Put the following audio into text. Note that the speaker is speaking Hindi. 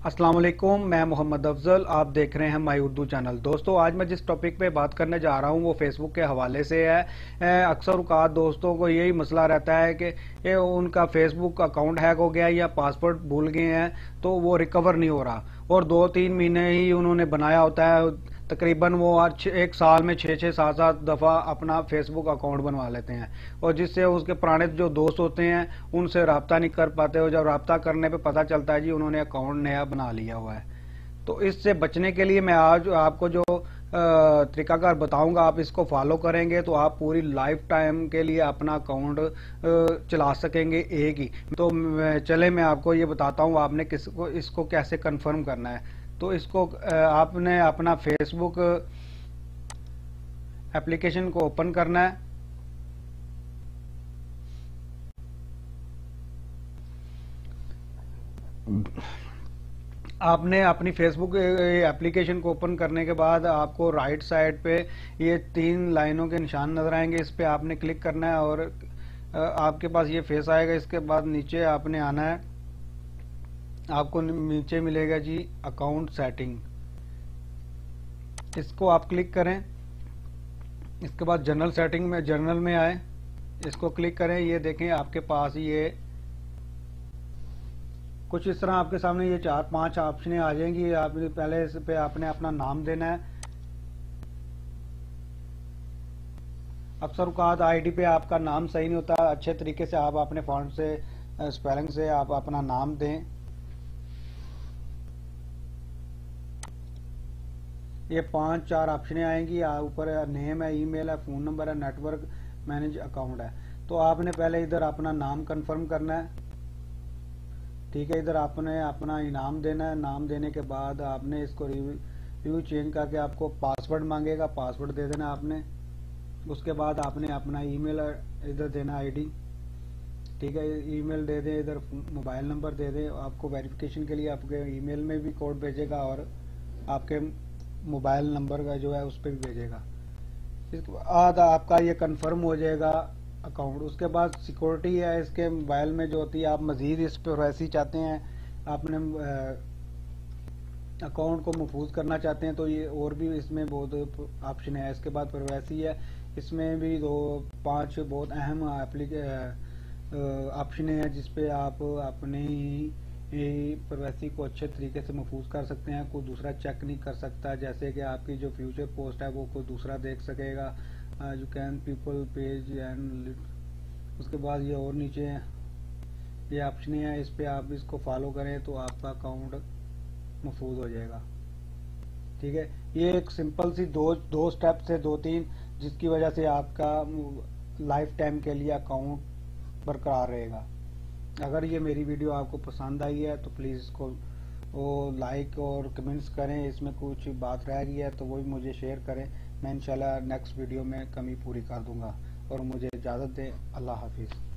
वालेकुम मैं मोहम्मद अफजल, आप देख रहे हैं माई उर्दू चैनल दोस्तों, आज मैं जिस टॉपिक पे बात करने जा रहा हूँ, वो फेसबुक के हवाले से है। अक्सर उकात दोस्तों को यही मसला रहता है कि उनका फेसबुक अकाउंट हैक हो गया या पासवर्ड भूल गए हैं तो वो रिकवर नहीं हो रहा। और दो तीन महीने ही उन्होंने बनाया होता है तकरीबन वो हर एक साल में छः छः, सात सात दफ़ा अपना फेसबुक अकाउंट बनवा लेते हैं। और जिससे उसके पुराने जो दोस्त होते हैं, उनसे रबता नहीं कर पाते और जब रबता करने पे पता चलता है जी उन्होंने अकाउंट नया बना लिया हुआ है। तो इससे बचने के लिए मैं आज आपको जो तरीकाकार बताऊँगा, आप इसको फॉलो करेंगे तो आप पूरी लाइफ टाइम के लिए अपना अकाउंट चला सकेंगे एक ही। तो चले, मैं आपको ये बताता हूँ, आपने किसको, इसको कैसे कंफर्म करना है। तो इसको आपने अपना फेसबुक एप्लीकेशन को ओपन करना है। आपने अपनी फेसबुक एप्लीकेशन को ओपन करने के बाद आपको राइट साइड पे ये तीन लाइनों के निशान नज़र आएँगे। इस पे आपने क्लिक करना है और आपके पास ये फेस आएगा। इसके बाद नीचे आपने आना है। आपको नीचे मिलेगा जी अकाउंट सेटिंग इसको आप क्लिक करें। इसके बाद जनरल सेटिंग में जनरल में आए। इसको क्लिक करें। ये देखें आपके पास ये कुछ इस तरह आपके सामने ये चार पाँच ऑप्शन आ जाएँगी। आप पहले इस पे आपने अपना नाम देना है। अक्सर उकात आईडी पे आपका नाम सही नहीं होता। अच्छे तरीके से आप अपने फॉन्ट से स्पेलिंग से आप अपना नाम दें। ये पाँच चार ऑप्शन आएँगी। ऊपर नेम है, ईमेल है, फ़ोन नंबर है, नेटवर्क मैनेज अकाउंट है। तो आपने पहले इधर अपना नाम कंफर्म करना है। ठीक है, इधर आपने अपना इनाम देना है। नाम देने के बाद आपने इसको रिव्यू चेंज करके आपको पासवर्ड मांगेगा। पासवर्ड दे देना आपने। उसके बाद आपने अपना ईमेल इधर देना आईडी। ठीक है, ईमेल दे दें, इधर मोबाइल नंबर दे दें। आपको वेरिफिकेशन के लिए आपके ईमेल में भी कोड भेजेगा और आपके मोबाइल नंबर का जो है उस पर भी भेजेगा। इसके बाद आपका ये कंफर्म हो जाएगा अकाउंट उसके बाद सिक्योरिटी है, इसके मोबाइल में जो होती है, आप मजीद इस पर वैसी चाहते हैं आपने अकाउंट को महफूज करना चाहते हैं तो ये और भी इसमें बहुत ऑप्शन है। इसके बाद वैसी है, इसमें भी दो, पाँच बहुत अहम ऑप्शन है जिसपे आप अपने प्राइवेसी को अच्छे तरीके से महफूज कर सकते हैं, कोई दूसरा चेक नहीं कर सकता। जैसे कि आपकी जो फ्यूचर पोस्ट है, वो कोई दूसरा देख सकेगा। You can people page and उसके बाद ये और नीचे ये ऑप्शन है इस पर आप इसको फॉलो करें तो आपका अकाउंट महफूज हो जाएगा। ठीक है? ये एक सिंपल सी दो दो स्टेप से दो तीन, जिसकी वजह से आपका लाइफ टाइम के लिए अकाउंट बरकरार रहेगा। अगर ये मेरी वीडियो आपको पसंद आई है तो प्लीज़ इसको, वो लाइक और कमेंट्स करें। इसमें कुछ बात रह गई है तो वो भी मुझे शेयर करें। मैं इंशाल्लाह नेक्स्ट वीडियो में कमी पूरी कर दूँगा। और मुझे इजाज़त दें। अल्लाह हाफिज़।